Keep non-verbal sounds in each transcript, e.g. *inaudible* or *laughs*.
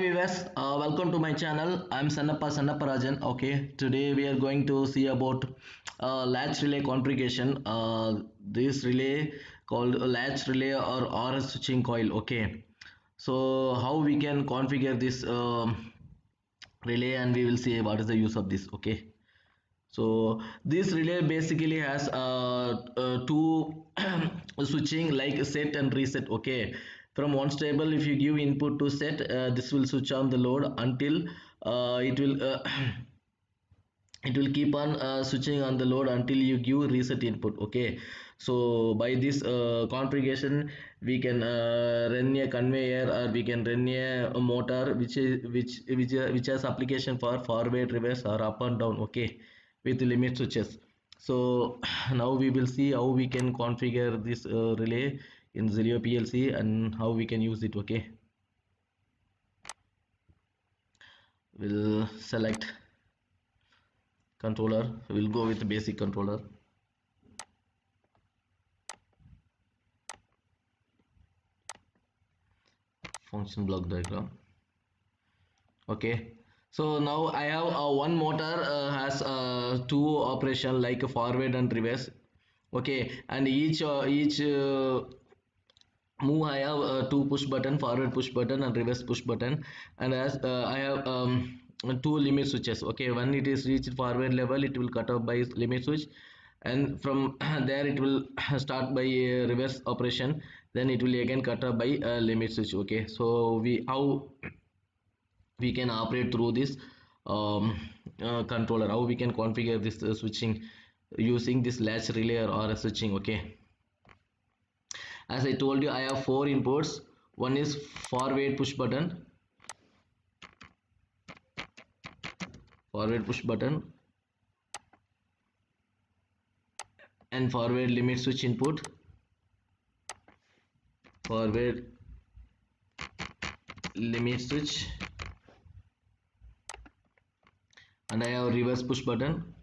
viewers uh, welcome to my channel. I'm sannappa Sennapparajan okay? Today we are going to see about uh, latch relay configuration. Uh, this relay called latch relay or rs switching coil okay? So how we can configure this um, relay and we will see what is the use of this okay? So this relay basically has uh, uh, two *clears throat* switching like set and reset okay from one stable if you give input to set uh, this will switch on the load until uh, it will uh, *clears throat* it will keep on uh, switching on the load until you give reset input okay? So by this uh, configuration we can run a conveyor or we can run a, motor which is which which which has application for forward reverse or up and down okay? With limit switches. So *clears throat* now we will see how we can configure this uh, relay in Zelio PLC and how we can use it okay? We'll select controller. We'll go with basic controller. Function block diagram. Okay. So now i have uh, one motor uh, has uh, two operation like forward and reverse. Okay. And each uh, each move i have uh, two push button forward push button and reverse push button. And as uh, i have um, two limit switches okay? When it is reached forward level it will cut off by limit switch. And from *clears throat* there it will *clears throat* start by uh, reverse operation. Then it will again cut off by uh, limit switch okay? So we how we can operate through this um, uh, controller? How we can configure this switching using this latch relay or RS switching okay as I told you I have four inputs. One is forward push button. Forward push button. And forward limit switch input. Forward limit switch. And I have reverse push button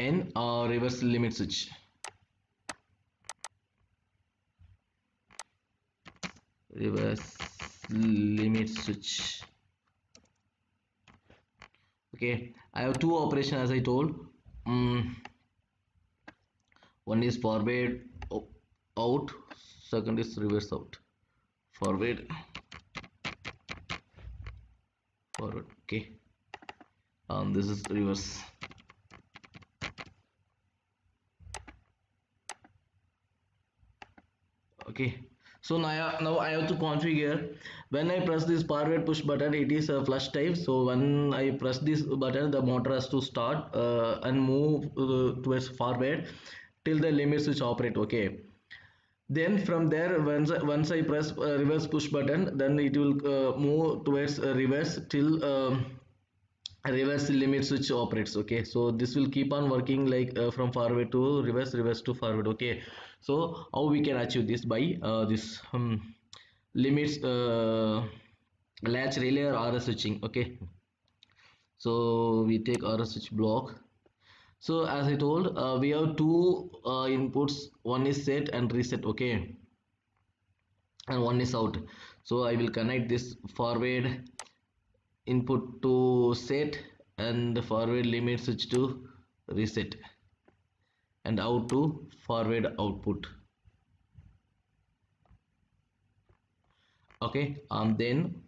and uh, reverse limit switch. Reverse limit switch. Okay i have two operation as i told. Mm, one is forward out. Second is reverse out. Forward forward okay. And this is reverse okay. So now, now I have to configure. When I press this forward push button it is a flush type. So when I press this button the motor has to start uh, and move uh, towards forward till the limit switch operate. Okay. Then from there once, once I press uh, reverse push button then it will uh, move towards reverse till um, reverse limit switch operates okay? So this will keep on working like uh, from forward to reverse reverse to forward okay? So how we can achieve this by uh, this um, limits uh, latch relay or RS switching okay? So we take RS switch block. So as I told uh, we have two uh, inputs. One is set and reset okay? And one is out. So I will connect this forward input to set and the forward limit switch to reset and out to forward output. Okay and then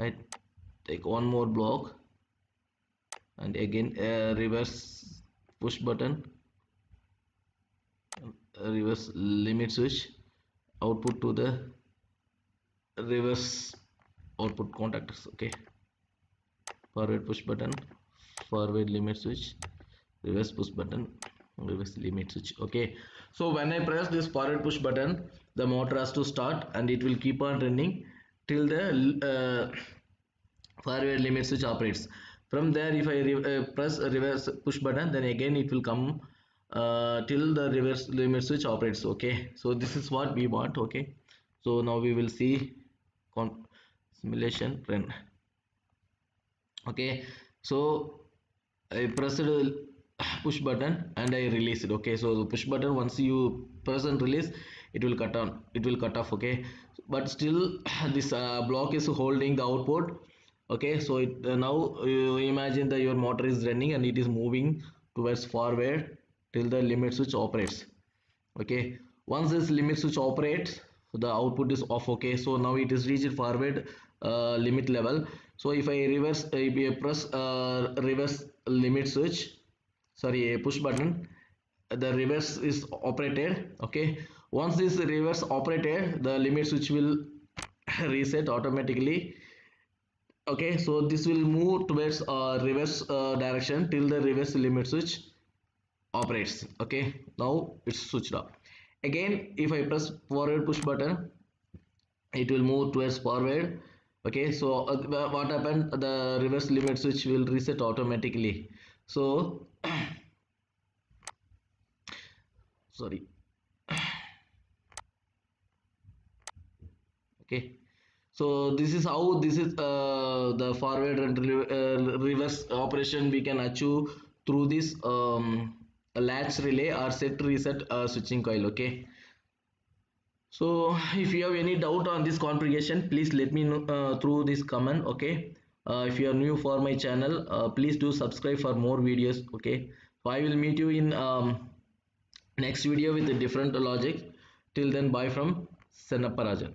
I take one more block and again a reverse push button reverse limit switch output to the reverse output contactors okay? Forward push button forward limit switch reverse push button reverse limit switch okay? So when i press this forward push button the motor has to start and it will keep on running till the uh, forward limit switch operates. From there if i uh, press reverse push button then again it will come uh, till the reverse limit switch operates okay? So this is what we want okay? So now we will see simulation run okay so I pressed the push button and I release it. Okay so the push button once you press and release it will cut on it will cut off okay? But still *clears throat* this uh, block is holding the output okay? So it, uh, now you imagine that your motor is running and it is moving towards forward till the limit switch operates okay? Once this limit switch operates the output is off okay? So now it is reached forward limit level. So if I reverse if I press uh, reverse limit switch sorry a push button the reverse is operated okay? Once this reverse operated the limit switch will *laughs* reset automatically okay? So this will move towards uh, reverse uh, direction till the reverse limit switch operates okay? Now it's switched off. Again if I press forward push button it will move towards forward okay so uh, what happened? The reverse limit switch will reset automatically. So *coughs* sorry. *coughs* Okay so this is how this is uh, the forward and re uh, reverse operation we can achieve through this um, latch relay or set reset uh, switching coil okay so *laughs* if you have any doubt on this configuration please let me know uh, through this comment okay? Uh, if you are new for my channel uh, please do subscribe for more videos okay? So i will meet you in um, next video with a different logic. Till then bye from Sennapparajan